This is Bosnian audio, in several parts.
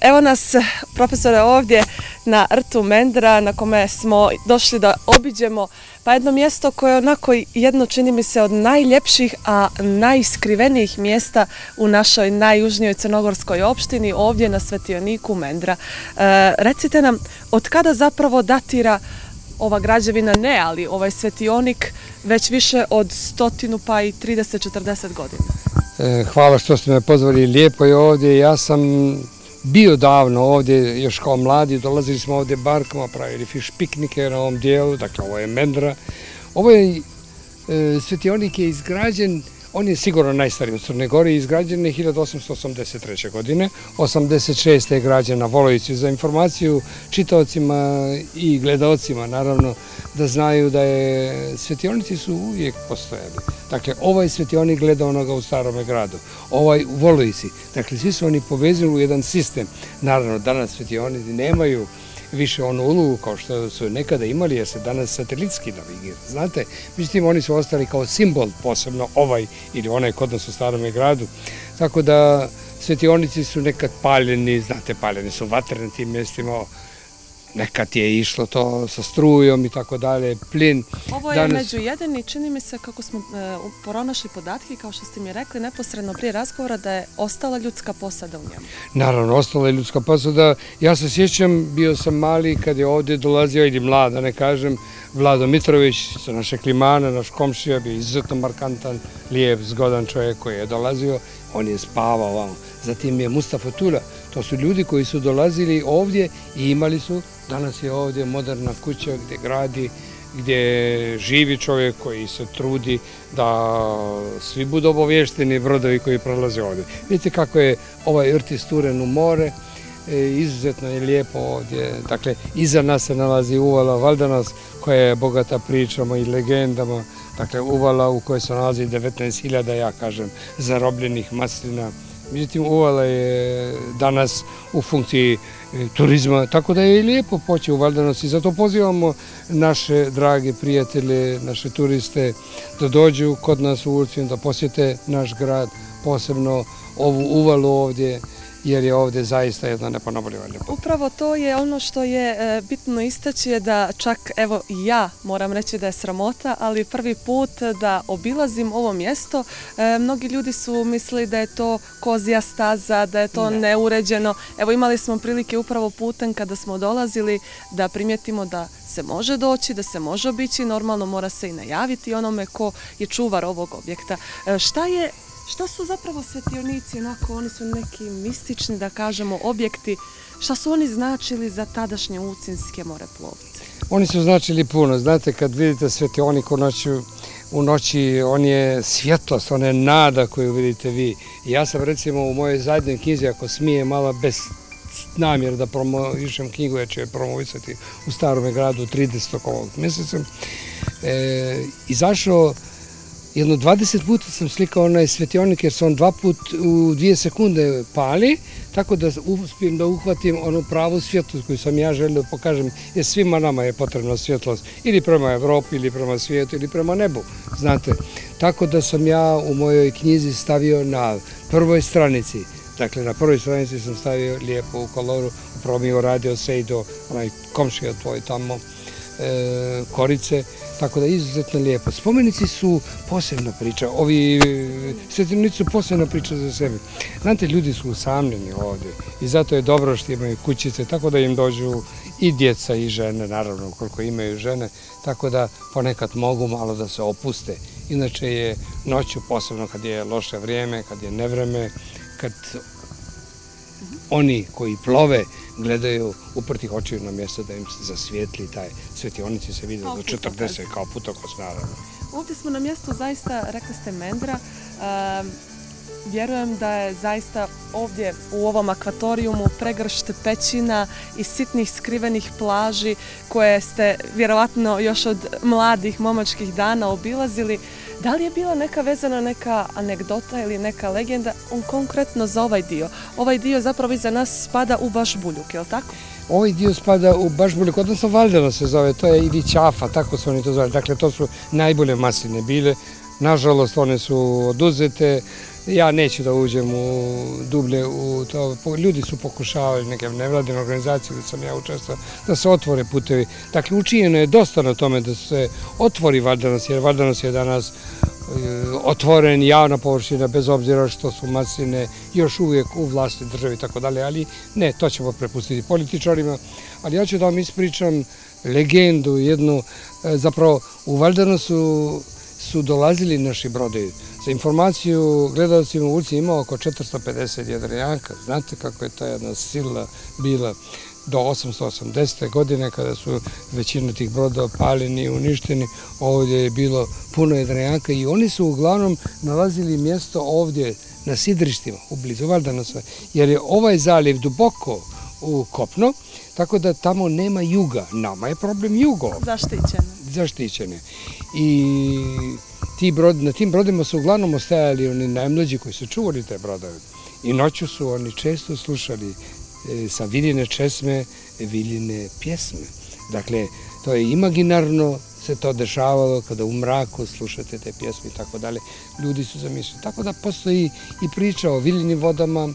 Evo nas, eh, profesore, ovdje na rtu Mendra, na kome smo došli da obiđemo pa jedno mjesto koje onako jedno čini mi se od najljepših, a najskrivenijih mjesta u našoj najjužnijoj crnogorskoj opštini, ovdje na Svetioniku Mendra. E, recite nam, od kada zapravo datira ova građevina, ne, ali ovaj Svetionik već više od stotinu pa i 30-40 godina? E, hvala što ste me pozvali, lijepo je ovdje, ja sam bio davno ovdje, još kao mladi, dolazili smo ovdje barkama, pravili fiš piknike na ovom dijelu, dakle ovo je Mendra. Ovo je, e, Svetionik je izgrađen On je sigurno najstariji u Crne Gori, izgrađen je 1883. godine. 86. je građen na Volojici za informaciju čitavcima i gledalcima, naravno, da znaju da je svetionici su uvijek postojali. Dakle, ovaj svetionik gleda onoga u starome gradu, ovaj u Volojici. Dakle, svi su oni povezili u jedan sistem. Naravno, danas svetionici nemaju više onu ulogu kao što su nekada imali, jer se danas satelitski navigira. Znate, međutim, oni su ostali kao simbol, posebno ovaj ili onaj kod nas u starom gradu. Tako da svetionici su nekad paljeni, znate, paljeni su vatre na tim mjestima, nekad je išlo to sa strujom i tako dalje, plin. Ovo je među jedini, čini mi se kako smo e, pronašli podatke, kao što ste mi rekli, neposredno prije razgovora da je ostala ljudska posada u njemu. Naravno, ostala je ljudska posada. Ja se sjećam, bio sam mali kad je ovdje dolazio, ili mlada, ne kažem, Vlado Mitrović sa naše klimane, naš komšija, bio izuzetno markantan, lijep, zgodan čovjek koji je dolazio. On je spavao vam. Zatim je Mustafa Tula. To su ljudi koji su dolazili ovdje i imali su Danas je ovdje moderna kuća gdje gradi, gdje živi čovjek koji se trudi da svi budu obovješteni brodovi koji prolaze ovdje. Vidite kako je ovaj rt isturen u more, e, izuzetno je lijepo ovdje. Dakle, iza nas se nalazi uvala Valdanas koja je bogata pričama i legendama. Dakle, uvala u kojoj se nalazi 19.000, ja kažem, zarobljenih maslina. Međutim, uvala je danas u funkciji e, turizma, tako da je i lijepo poći u Valdanos i zato pozivamo naše drage prijatelje, naše turiste da dođu kod nas u Urciju, da posjete naš grad, posebno ovu uvalu ovdje, jer je ovdje zaista jedna neponobljiva ljepota. Upravo to je ono što je e, bitno istaći je da čak, evo ja moram reći da je sramota, ali prvi put da obilazim ovo mjesto, e, mnogi ljudi su mislili da je to kozija staza, da je to neuređeno. Evo imali smo prilike upravo putem kada smo dolazili da primjetimo da se može doći, da se može obići, normalno mora se i najaviti onome ko je čuvar ovog objekta. E, šta je Šta su zapravo svetionici, onako, oni su neki mistični, da kažemo, objekti, šta su oni značili za tadašnje ucinske moreplovce? Oni su značili puno, znate, kad vidite svetionik u noći, u noći on je svjetlost, on je nada koju vidite vi. Ja sam recimo u mojoj zadnjoj knjizi, ako smije mala bez namjer da promovišem knjigu, ja ću je promovisati u starom gradu 30. ovog mjeseca, e, izašao jedno 20 puta sam slikao onaj svetionik jer se on dva put u dvije sekunde pali, tako da uspijem da uhvatim onu pravu svjetlost koju sam ja želio pokažem, jer svima nama je potrebna svjetlost, ili prema Evropi, ili prema svijetu, ili prema nebu, znate. Tako da sam ja u mojoj knjizi stavio na prvoj stranici, dakle na prvoj stranici sam stavio lijepo u koloru, promio radio je uradio Sejdo, onaj komšija tvoj tamo, E, korice, tako da je izuzetno lijepo. Spomenici su posebna priča, ovi e, su posebna priča za sebe. Znate, ljudi su usamljeni ovdje i zato je dobro što imaju kućice, tako da im dođu i djeca i žene, naravno, koliko imaju žene, tako da ponekad mogu malo da se opuste. Inače je noću, posebno kad je loše vrijeme, kad je nevreme, kad oni koji plove gledaju uprtih očiju na mjesto da im se zasvijetli taj svetionici se vide za 40 kao putokos naravno. Ovdje smo na mjestu zaista, rekli ste Mendra, vjerujem da je zaista ovdje u ovom akvatorijumu pregršte pećina i sitnih skrivenih plaži koje ste vjerovatno još od mladih momačkih dana obilazili. Da li je bila neka vezana neka anegdota ili neka legenda on konkretno za ovaj dio? Ovaj dio zapravo iza nas spada u Bašbuljuk, je li tako? Ovaj dio spada u Bašbuljuk, odnosno Valdela se zove, to je ili Ćafa, tako su oni to zove. Dakle, to su najbolje masline bile. Nažalost, one su oduzete ja neću da uđem u dublje u to. Ljudi su pokušavali neke nevladine organizacije da sam ja učestvao, da se otvore putevi. Dakle, učinjeno je dosta na tome da se otvori Valdanos, jer Valdanos je danas e, otvoren javna površina bez obzira što su masine još uvijek u vlasti države i tako dalje, ali ne, to ćemo prepustiti političarima. Ali ja ću da vam ispričam legendu jednu, e, zapravo u Valdanosu su dolazili naši brodovi. Za informaciju, gledalcima u ulici imao oko 450 jedrenjaka. Znate kako je ta jedna sila bila do 880. godine kada su većina tih broda paljeni i uništeni. Ovdje je bilo puno jedrenjaka i oni su uglavnom nalazili mjesto ovdje na sidrištima u blizu Vardanosa, jer je ovaj zaliv duboko u kopno, tako da tamo nema juga. Nama je problem jugo. Zaštićeno. Zaštićene. I ti brod, na tim brodima su uglavnom ostajali oni najmlađi koji su čuvali te brodove. I noću su oni često slušali e, sa viljene česme viljene pjesme. Dakle, to je imaginarno se to dešavalo kada u mraku slušate te pjesme i tako dalje. Ljudi su zamislili. Tako da postoji i priča o viljenim vodama,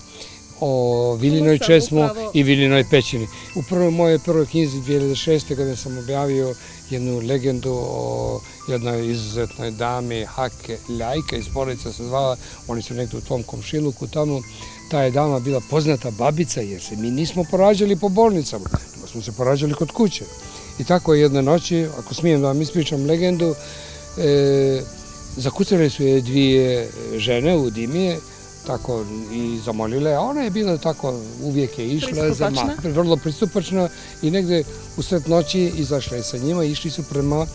o Vilinoj česmu i Vilinoj pećini. U prvoj moje prvoj knjizi 2006. godine sam objavio jednu legendu o jednoj izuzetnoj dami Hake Ljajka iz Borica se zvala. Oni su nekdo u tom komšiluku tamo. Ta je dama bila poznata babica jer se mi nismo porađali po bolnicama. smo se porađali kod kuće. I tako je jedne noći, ako smijem da vam ispričam legendu, e, zakucali su je dvije žene u Dimije, tako i zamolile, a ona je bila tako, uvijek je išla, pristupačna. vrlo pristupačna i negde u sred noći izašla je sa njima i išli su prema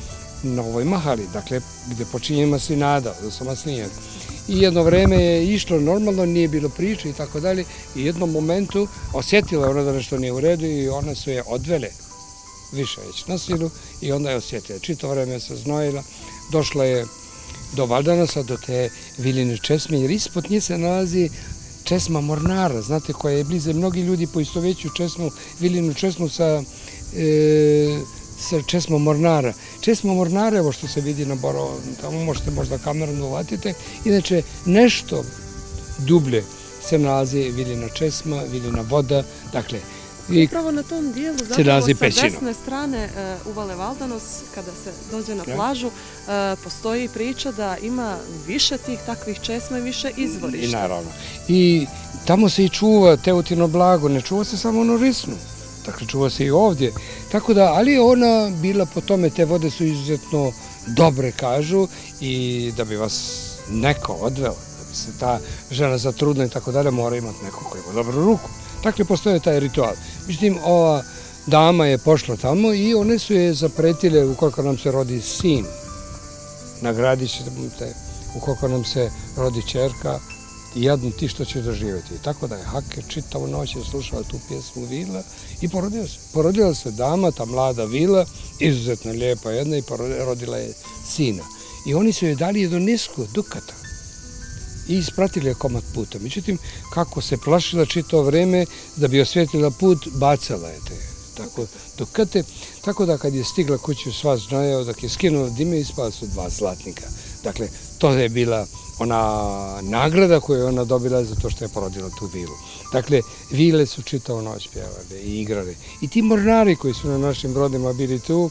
Novoj Mahali, dakle, gde počinje maslinada, da su maslinje. I jedno vreme je išlo normalno, nije bilo priče i tako dalje, i jednom momentu osjetila ona da nešto nije u redu i ona su je odvele više već na silu i onda je osjetila. Čito vreme se znojila, došla je do Valdanasa, do te Viline Česme, jer ispod nje se nalazi Česma Mornara, znate, koja je blize. Mnogi ljudi poistoveću Česmu, Vilinu Česmu sa e, sa Česmom Mornara. Česma Mornara, evo što se vidi na Borovom, tamo možete možda kamerom uvatite. Inače, nešto dublje se nalazi Vilina Česma, Vilina voda, dakle, Upravo na tom dijelu, zapravo sa desne strane e, uvale Valdanos, kada se dođe na plažu, e, postoji priča da ima više tih takvih česma i više izvorišta. I naravno. I tamo se i čuva teutino blago, ne čuva se samo ono risnu. Dakle, čuva se i ovdje. Tako da, ali ona bila po tome, te vode su izuzetno dobre, kažu, i da bi vas neko odveo, da bi se ta žena zatrudna i tako dalje, mora imati neko koji ima dobru ruku. Dakle, postoje taj ritual. Međutim, ova dama je pošla tamo i one su je zapretile ukoliko nam se rodi sin. Nagradit ćete ukoliko nam se rodi čerka i jednu ti što će doživjeti. Tako da je Hake čitavu noć je slušala tu pjesmu Vila i porodila se. Porodila se dama, ta mlada Vila, izuzetno lijepa jedna i porodila je sina. I oni su joj dali jednu nisku dukata i ispratili je komad puta. Međutim, kako se plašila čito vreme da bi osvjetila put, bacala je te tako dokate, Tako da kad je stigla kuću sva znojao, dok je skinula dime, ispala su dva zlatnika. Dakle, to je bila ona nagrada koju je ona dobila za to što je porodila tu vilu. Dakle, vile su čitao noć pjevali i igrali. I ti mornari koji su na našim brodima bili tu,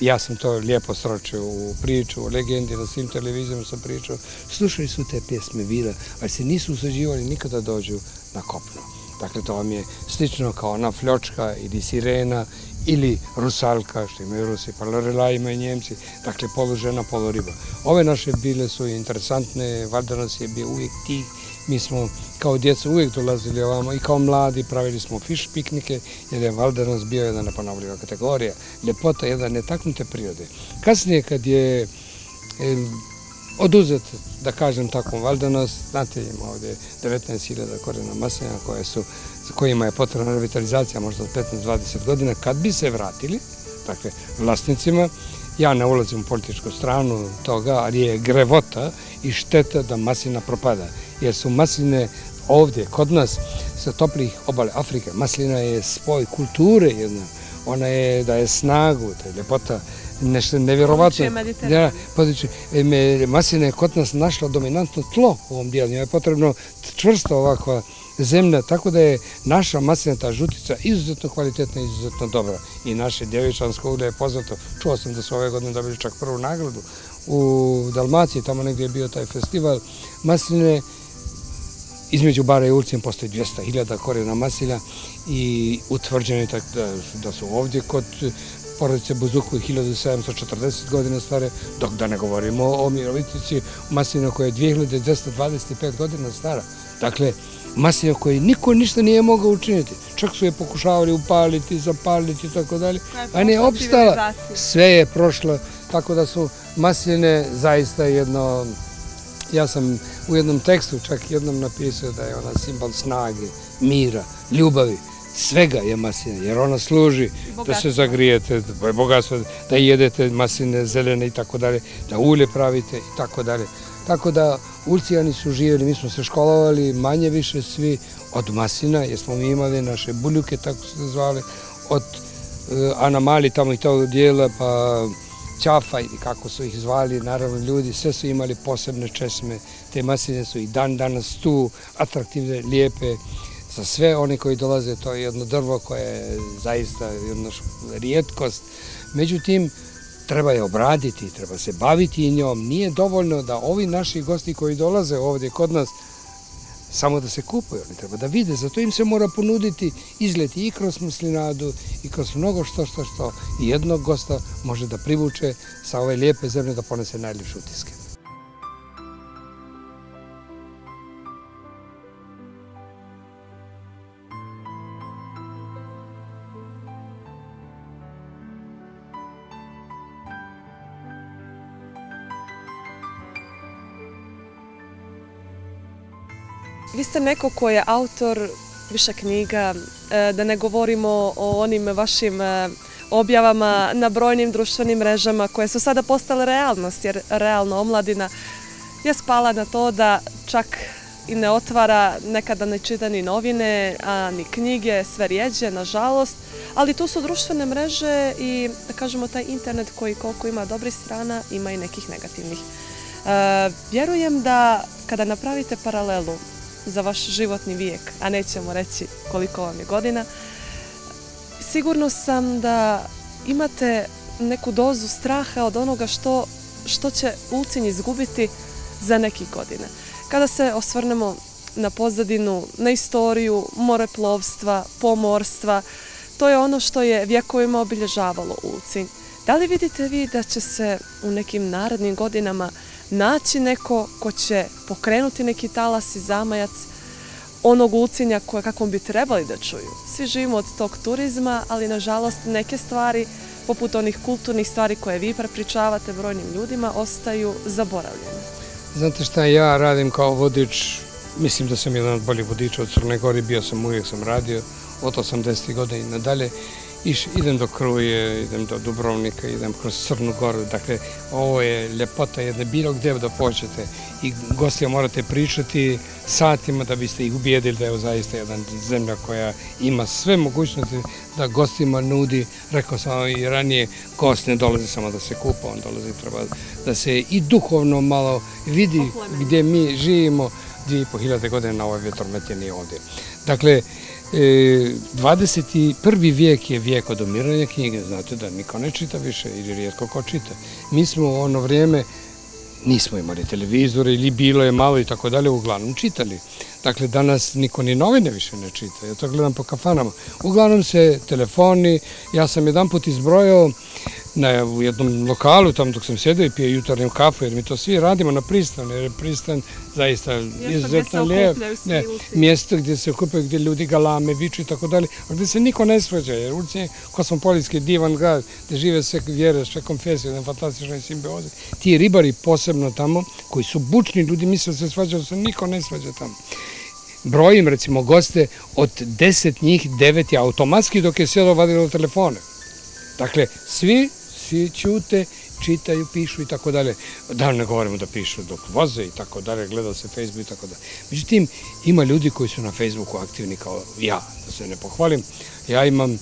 ja sam to lijepo sročio u priču, u legendi, na svim televizijama sam pričao, slušali su te pjesme Vila, ali se nisu usađivali nikada dođu na kopno. Dakle, to vam je slično kao ona fljočka ili sirena ili rusalka, što imaju Rusi, pa Lorela imaju Njemci, dakle, polužena, poloriba. Ove naše bile su interesantne, valjda nas je bio uvijek tih Mi smo kao djeca uvijek dolazili ovamo i kao mladi pravili smo fiš piknike jer je Valdernos bio jedna neponovljiva kategorija. Ljepota jedna netaknute prirode. Kasnije kad je oduzet, da kažem tako, Valdernos, znate ima ovdje 19.000 korena maslina koje su, kojima je potrebna revitalizacija možda od 15-20 godina, kad bi se vratili, dakle, vlasnicima, ja ne ulazim u političku stranu toga, ali je grevota i šteta da masina propada jer su masline ovdje, kod nas, sa toplih obale Afrike. Maslina je spoj kulture jedna, ona je da je snagu, da je ljepota nešto nevjerovatno. Područje Mediterana. Da, područje. E, me, maslina je kod nas našla dominantno tlo u ovom dijelu. Njoj je potrebno čvrsto ovakva zemlja, tako da je naša maslina, ta žutica, izuzetno kvalitetna i izuzetno dobra. I naše djevičansko ulje je poznato. Čuo sam da su ove godine dobili čak prvu nagradu u Dalmaciji, tamo negdje je bio taj festival masline. Između Bara i Ulcijem postoji 200.000 korijena maslina i utvrđeno je da su ovdje kod porodice Buzuku 1740 godina stare, dok da ne govorimo o Mirovitici, maslina koja je 2225 godina stara. Dakle, maslina koje niko ništa nije mogao učiniti. Čak su je pokušavali upaliti, zapaliti i tako dalje. A ne opstala. Sve je prošlo. Tako da su masline zaista jedno... Ja sam u jednom tekstu čak jednom napisao da je ona simbol snage, mira, ljubavi svega je maslina, jer ona služi da se zagrijete, bogatstvo, da jedete masline zelene i tako dalje, da ulje pravite i tako dalje. Tako da ulcijani su živjeli, mi smo se školovali manje više svi od maslina, jer smo mi imali naše buljuke, tako se zvali, od eh, Anamali tamo i tog dijela, pa Ćafa i kako su ih zvali, naravno ljudi, sve su imali posebne česme, te masline su i dan danas tu, atraktivne, lijepe, za sve one koji dolaze, to je jedno drvo koje je zaista jedna rijetkost. Međutim, treba je obraditi, treba se baviti i njom. Nije dovoljno da ovi naši gosti koji dolaze ovdje kod nas samo da se kupuju, oni treba da vide. Zato im se mora ponuditi izlet i kroz muslinadu i kroz mnogo što što što i jednog gosta može da privuče sa ove lijepe zemlje da ponese najljepše utiske. Vi ste neko ko je autor više knjiga, e, da ne govorimo o onim vašim e, objavama na brojnim društvenim mrežama koje su sada postale realnost, jer realno omladina je spala na to da čak i ne otvara nekada ne čita ni novine, a ni knjige, sve rijeđe, nažalost. Ali tu su društvene mreže i, da kažemo, taj internet koji koliko ima dobrih strana, ima i nekih negativnih. E, vjerujem da kada napravite paralelu za vaš životni vijek, a nećemo reći koliko vam je godina, sigurno sam da imate neku dozu straha od onoga što, što će Ulcinj izgubiti za neki godina. Kada se osvrnemo na pozadinu, na istoriju moreplovstva, pomorstva, to je ono što je vjekovima obilježavalo Ulcinj. Da li vidite vi da će se u nekim narednim godinama naći neko ko će pokrenuti neki talas i zamajac onog ucinja koje kakvom bi trebali da čuju. Svi živimo od tog turizma, ali nažalost neke stvari, poput onih kulturnih stvari koje vi prepričavate brojnim ljudima, ostaju zaboravljene. Znate šta, ja radim kao vodič, mislim da sam jedan od boljih vodiča od Crne Gori, bio sam uvijek sam radio od 80. godina i nadalje iš, idem do Kruje, idem do Dubrovnika, idem kroz Crnu Goru. Dakle, ovo je ljepota jedne bilo gdje da počete i gostija morate pričati satima da biste ih ubijedili da je zaista jedna zemlja koja ima sve mogućnosti da gostima nudi, rekao sam i ranije, gost ne dolazi samo da se kupa, on dolazi treba da se i duhovno malo vidi gdje mi živimo 2500 godine na ovoj vjetrometjeni ovdje. Dakle, E, 21. Vijek je vijek od umiranja knjige, znate da niko ne čita više ili rijetko ko čita. Mi smo u ono vrijeme, nismo imali televizore ili bilo je malo i tako dalje, uglavnom čitali. Dakle, danas niko ni novine više ne čita, ja to gledam po kafanama. Uglavnom se telefoni, ja sam jedan put izbrojao, na, u jednom lokalu, tamo dok sam sjedio i pije jutarnju kafu, jer mi to svi radimo na pristan, jer je pristan zaista izuzetno lijep. Ne, mjesto gdje se okupaju, gdje ljudi galame, viču i tako dalje, a gdje se niko ne svađa, jer ulici je kosmopolitski divan grad, gdje žive sve vjere, sve konfesije, jedan fantastičan simbioze. Ti ribari posebno tamo, koji su bučni ljudi, misle se svađa, se niko ne svađa tamo brojim recimo goste od deset njih, devet je automatski dok je sjelo vadilo telefone. Dakle, svi svi čute, čitaju, pišu i tako dalje. Da ne govorimo da pišu dok voze i tako dalje, gleda se Facebook i tako dalje. Međutim, ima ljudi koji su na Facebooku aktivni kao ja, da se ne pohvalim. Ja imam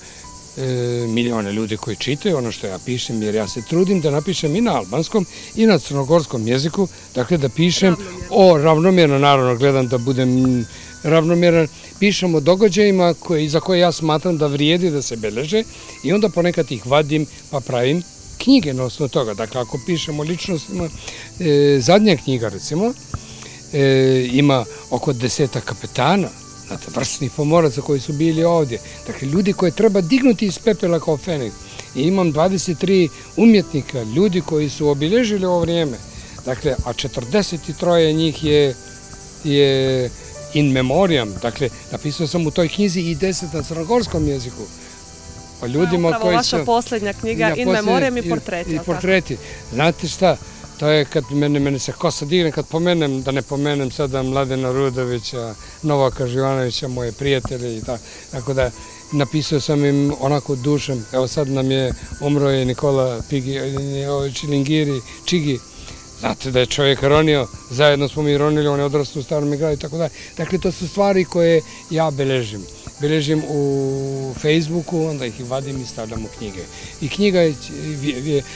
milione ljudi koji čitaju ono što ja pišem, jer ja se trudim da napišem i na albanskom i na crnogorskom jeziku, dakle da pišem o ravnomjerno, naravno gledam da budem ravnomjeran, pišem o događajima za koje ja smatram da vrijedi da se beleže i onda ponekad ih vadim pa pravim knjige na osnovu toga. Dakle, ako pišemo ličnostima, e, zadnja knjiga recimo, e, ima oko deseta kapetana, znate, vrstnih pomoraca koji su bili ovdje. Dakle, ljudi koje treba dignuti iz pepela kao fenik. I imam 23 umjetnika, ljudi koji su obilježili ovo vrijeme. Dakle, a 43 njih je, je in memoriam. Dakle, napisao sam u toj knjizi i 10 na crnogorskom jeziku. O ljudima koji su... Upravo vaša posljednja knjiga, in memoriam i portreti. I portreti. Znate šta? To je kad mene, mene se kosa digne, kad pomenem, da ne pomenem sada Mladena Rudovića, Novaka Živanovića, moje prijatelje i tako. Tako da napisao sam im onako dušem. Evo sad nam je umro je Nikola Pigi, Čilingiri, Čigi. Znate da je čovjek ronio, zajedno smo mi ronili, on je odrastao u starom gradu i tako dalje. Dakle, to su stvari koje ja beležim beležim u Facebooku, onda ih vadim i stavljam u knjige. I knjiga je,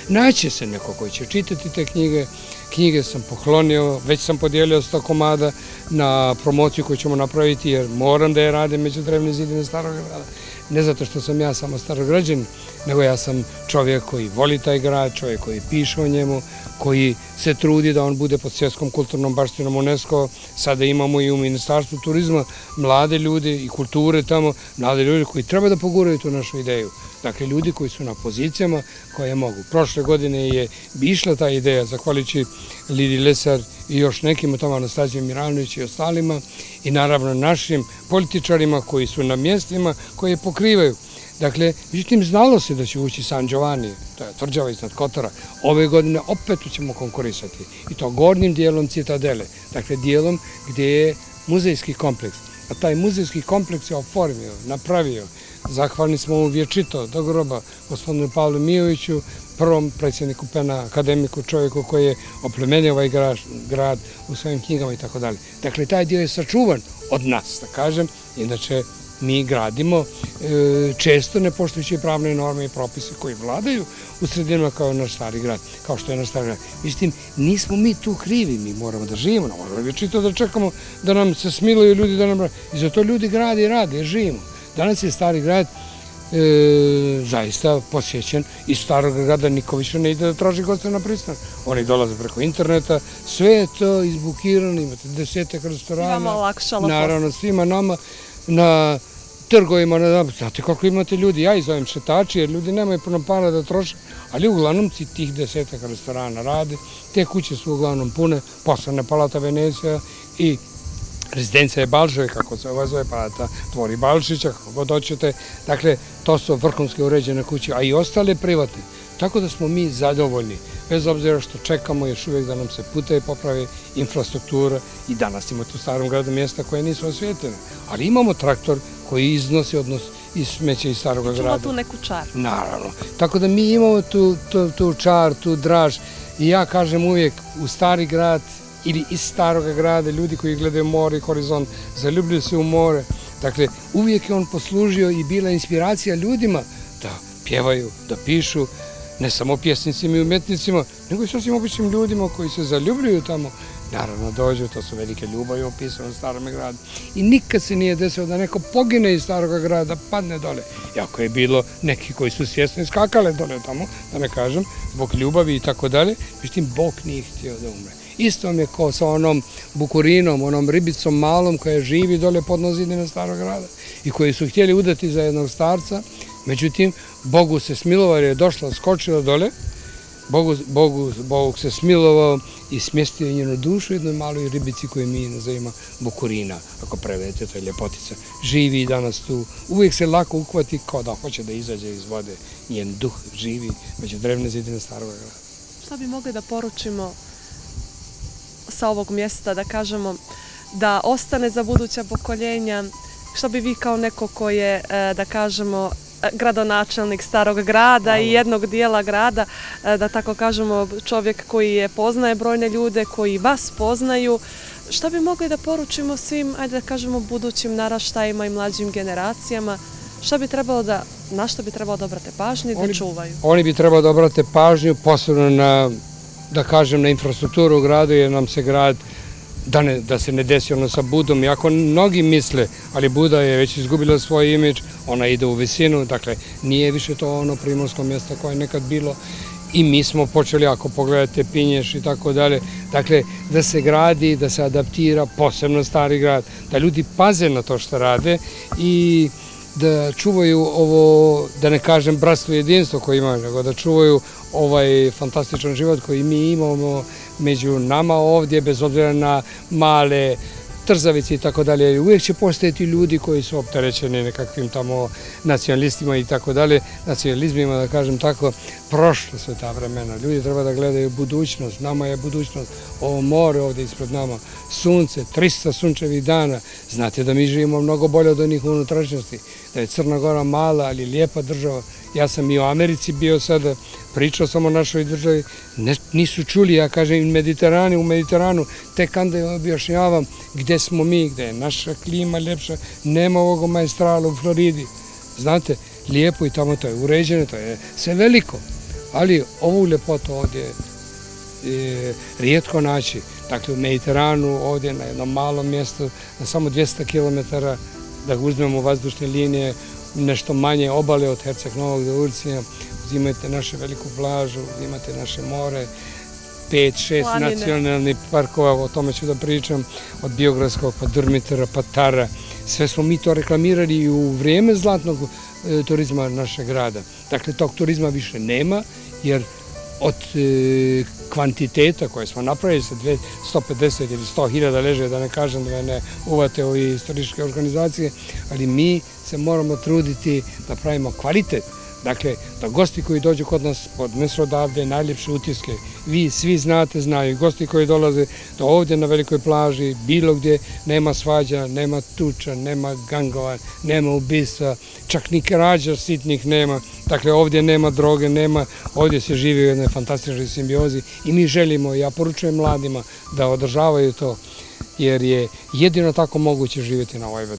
naće se neko koji će čitati te knjige. Knjige sam poklonio, već sam podijelio sto komada na promociju koju ćemo napraviti, jer moram da je radim među drevne zidine starog grada. Ne zato što sam ja samo starograđan, nego ja sam čovjek koji voli taj grad, čovjek koji piše o njemu, koji se trudi da on bude pod svjetskom kulturnom baštinom UNESCO. Sada imamo i u Ministarstvu turizma mlade ljude i kulture tamo, mlade ljude koji treba da poguraju tu našu ideju. Dakle, ljudi koji su na pozicijama koje mogu. Prošle godine je išla ta ideja, zahvalići Lidi Lesar i još nekim tamo Anastasijom Miranović i ostalima i naravno našim političarima koji su na mjestima koje pokrivaju. Dakle, međutim, znalo se da će ući San Giovanni, to je tvrđava iznad Kotora. Ove godine opet ćemo konkurisati i to gornjim dijelom Citadele, dakle dijelom gdje je muzejski kompleks. A taj muzejski kompleks je oformio, napravio. Zahvalni smo mu vječito do groba gospodinu Pavlu Mijoviću, prvom predsjedniku PENA, akademiku, čovjeku koji je oplemenio ovaj grad u svojim knjigama i tako dalje. Dakle, taj dio je sačuvan od nas, da kažem, inače mi gradimo e, često ne poštujući pravne norme i propise koji vladaju u sredinama kao naš stari grad, kao što je naš stari grad. Mislim, nismo mi tu krivi, mi moramo da živimo, ne moramo već to da čekamo da nam se smiluju ljudi, da nam... i za to ljudi grade i rade, živimo. Danas je stari grad e, zaista posjećen iz starog grada niko više ne ide da traži goste na pristan. Oni dolaze preko interneta, sve je to izbukirano, imate desetak restorana, naravno svima nama na trgovima, znate koliko imate ljudi, ja izovem šetači, jer ljudi nemaju puno para da troše, ali uglavnom ti tih desetak restorana rade, te kuće su uglavnom pune, poslane palata Venecija i rezidencija je Balžove, kako se ovo zove, palata Tvori Balšića, kako god hoćete, dakle, to su vrhunske uređene kuće, a i ostale privatne. Tako da smo mi zadovoljni, bez obzira što čekamo još uvijek da nam se puteje popravi infrastruktura i danas imamo tu starom gradu mjesta koje nisu osvjetljene. Ali imamo traktor koji iznosi odnos iz smeća iz starog grada. Čuva tu neku čar. Naravno. Tako da mi imamo tu, tu, tu čar, tu draž. I ja kažem uvijek u stari grad ili iz staroga grada, ljudi koji gledaju more i horizont, zaljubljuju se u more. Dakle, uvijek je on poslužio i bila inspiracija ljudima da pjevaju, da pišu, ne samo pjesnicima i umetnicima, nego i sasvim običnim ljudima koji se zaljubljuju tamo. Naravno, dođu, to su velike ljubavi opisane u starom gradu. I nikad se nije desilo da neko pogine iz starog grada, padne dole. Jako je bilo neki koji su svjesno skakale dole tamo, da ne kažem, zbog ljubavi i tako dalje. Međutim, Bog nije htio da umre. Isto mi je kao sa onom bukurinom, onom ribicom malom koja živi dole pod nozidine starog grada i koji su htjeli udati za jednog starca, Međutim, Bogu se smilovao jer je došla, skočila dole, Bogu, Bogu, Bogu se smilovao i smjestio njenu dušu jednoj maloj ribici koju mi nazivamo Bukurina, ako prevedete, to je ljepotica. Živi i danas tu, uvijek se lako uhvati kao da hoće da izađe iz vode. Njen duh živi među drevne zidine starog grada. Šta bi mogli da poručimo sa ovog mjesta, da kažemo, da ostane za buduća pokoljenja, što bi vi kao neko ko je, e, da kažemo, gradonačelnik starog grada i jednog dijela grada, e, da tako kažemo čovjek koji je poznaje brojne ljude, koji vas poznaju. Šta bi mogli da poručimo svim, ajde da kažemo, budućim naraštajima i mlađim generacijama? Šta bi trebalo da, na što bi trebalo da obrate pažnju i da čuvaju? Oni bi trebalo da obrate pažnju posebno na, da kažem, na infrastrukturu u gradu, jer nam se grad da, ne, da se ne desi ono sa Budom. Iako mnogi misle, ali Buda je već izgubila svoj imidž, ona ide u visinu, dakle nije više to ono primorsko mjesto koje je nekad bilo i mi smo počeli, ako pogledate Pinješ i tako dalje, dakle da se gradi, da se adaptira, posebno stari grad, da ljudi paze na to što rade i da čuvaju ovo, da ne kažem, bratstvo i jedinstvo koje imaju, nego da čuvaju ovaj fantastičan život koji mi imamo među nama ovdje, bez obzira na male trzavici i tako dalje. Uvijek će postojati ljudi koji su opterećeni nekakvim tamo nacionalistima i tako dalje, nacionalizmima, da kažem tako, prošlo su ta vremena. Ljudi treba da gledaju budućnost, nama je budućnost, ovo more ovdje ispred nama, sunce, 300 sunčevih dana. Znate da mi živimo mnogo bolje od onih unutrašnjosti, da je Crna Gora mala, ali lijepa država. Ja sam i u Americi bio sada, pričao sam o našoj državi, nisu čuli, ja kažem, u Mediteranu, u Mediteranu, tek onda je objašnjavam gde smo mi, gde je naša klima ljepša, nema ovog majstrala u Floridi. Znate, lijepo i tamo to je uređeno, to je sve veliko, ali ovu ljepotu ovdje rijetko naći. Dakle, u Mediteranu, ovdje na jednom malom mjestu, na samo 200 km, da uzmemo vazdušne linije, nešto manje obale od Herceg Novog do Urcija, uzimate naše veliku plažu, uzimate naše more, pet, šest nacionalnih parkova, o tome ću da pričam, od Biogradskog pa Drmitera pa Tara. Sve smo mi to reklamirali i u vrijeme zlatnog e, turizma našeg grada. Dakle, tog turizma više nema, jer od e, kvantiteta koje smo napravili sa 150 ili 100 hiljada leže, da ne kažem da me ne uvate ovi istoričke organizacije, ali mi se moramo truditi da pravimo kvalitet Dakle, da gosti koji dođu kod nas podnesu odavde najljepše utiske. Vi svi znate, znaju. Gosti koji dolaze da ovdje na velikoj plaži, bilo gdje nema svađa, nema tuča, nema gangova, nema ubistva, čak ni krađa sitnih nema. Dakle, ovdje nema droge, nema, ovdje se živi u jednoj fantastičnoj simbiozi i mi želimo, ja poručujem mladima da održavaju to, jer je jedino tako moguće živjeti na ovoj